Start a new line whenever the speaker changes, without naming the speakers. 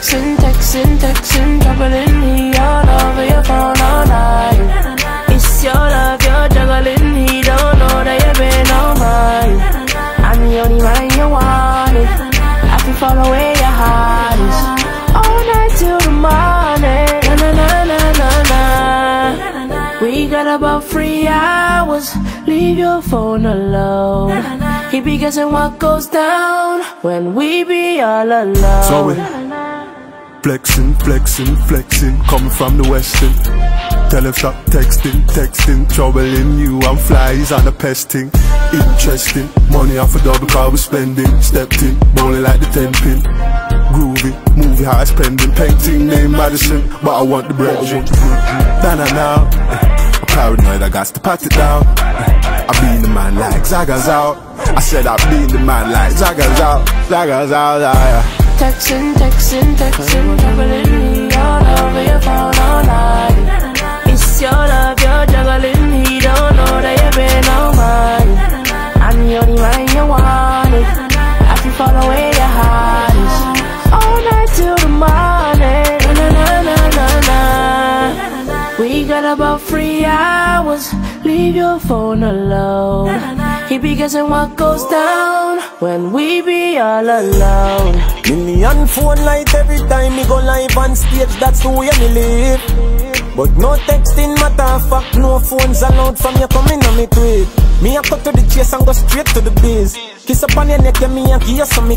Texting, texting, juggling He all over your phone all night It's your love, you're juggling He don't know that you've been on mine. I'm the only man you wanted I can follow where your heart is All night till the morning. Na na na na na na. We got about three hours. Leave your phone alone. He be guessing what goes down When we be all alone.
So we flexing, flexing, flexing, coming from the western. Tell him stop texting, texting, troubling you. I'm flies on the pesting. Interesting, money off a double car we spending. Stepped in, bowling like the ten pin. Groovy, movie high spending. Painting name Madison, but I want the bread. Nah nah. I'm paranoid, I got to pat it down. I be the man like Zaga's out. I said I be the man like Zaga's out, Zaga's out, yeah.
Texting, texting, juggling me all over your phone all night. It's your love, you're juggling. He don't know that you've been on mine. I'm the only man you wanted. I can follow where your heart is. All night till the morning. Na na na na na. We got about three hours. Leave your phone alone. He be guessing what goes down when we be all alone.
Million phone light every time me go live on stage, that's the way me live. But no texting matter fuck, no phones allowed from you coming on me tweet. Me a cut to the chase and go straight to the biz. Kiss up on your neck, yeah, me and give you some.